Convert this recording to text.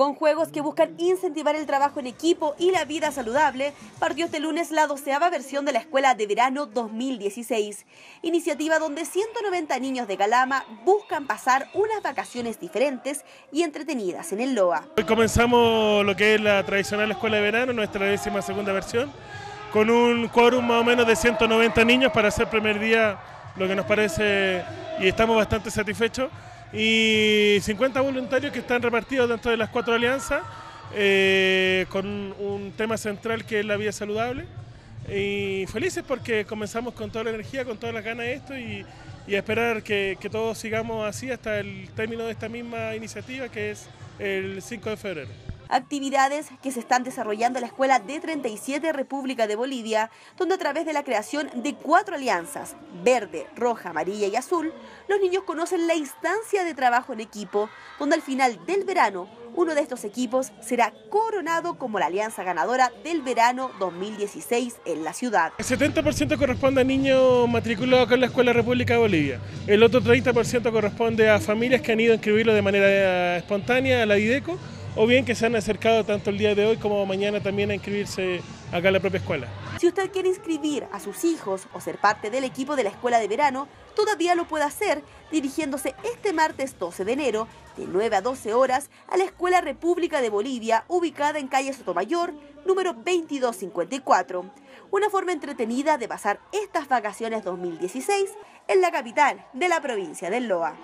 Con juegos que buscan incentivar el trabajo en equipo y la vida saludable, partió este lunes la doceava versión de la Escuela de Verano 2016, iniciativa donde 190 niños de Calama buscan pasar unas vacaciones diferentes y entretenidas en el LOA. Hoy comenzamos lo que es la tradicional Escuela de Verano, nuestra décima segunda versión, con un quórum más o menos de 190 niños para hacer primer día lo que nos parece y estamos bastante satisfechos y 50 voluntarios que están repartidos dentro de las cuatro alianzas eh, con un tema central que es la vida saludable. Y felices porque comenzamos con toda la energía, con todas las ganas de esto y, y esperar que, que todos sigamos así hasta el término de esta misma iniciativa que es el 5 de febrero actividades que se están desarrollando en la Escuela D37 República de Bolivia, donde a través de la creación de cuatro alianzas, verde, roja, amarilla y azul, los niños conocen la instancia de trabajo en equipo, donde al final del verano uno de estos equipos será coronado como la alianza ganadora del verano 2016 en la ciudad. El 70% corresponde a niños matriculados acá en la Escuela República de Bolivia. El otro 30% corresponde a familias que han ido a inscribirlo de manera espontánea a la IDECO o bien que se han acercado tanto el día de hoy como mañana también a inscribirse acá en la propia escuela. Si usted quiere inscribir a sus hijos o ser parte del equipo de la escuela de verano, todavía lo puede hacer dirigiéndose este martes 12 de enero de 9 a 12 horas a la Escuela República de Bolivia ubicada en calle Sotomayor, número 2254. Una forma entretenida de pasar estas vacaciones 2016 en la capital de la provincia del Loa.